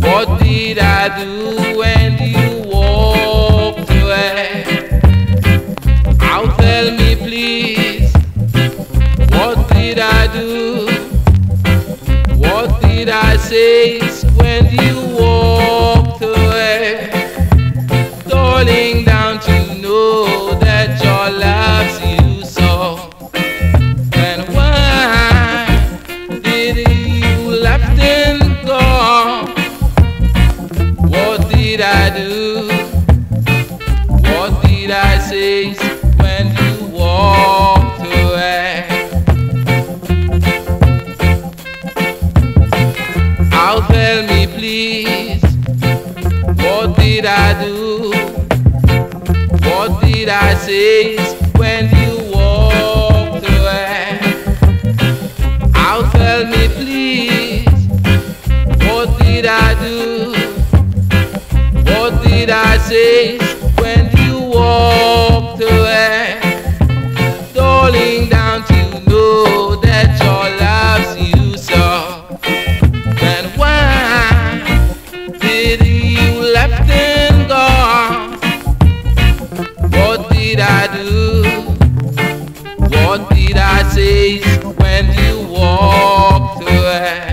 What did I do? When did I do? What did I say when you walked away? Darling, down to know that your love's you so. And why did you left and go? What did I do? Please, what did I do? What did I say when you walked away? I'll tell me please, what did I do? What did I say did you left and go? What did I do? What did I say when you walked away?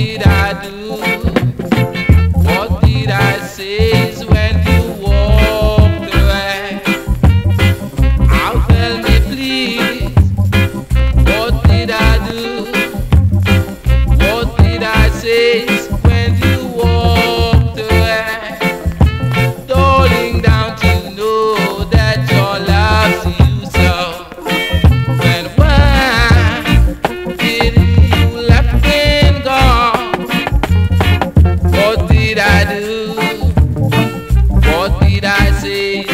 mentira. see.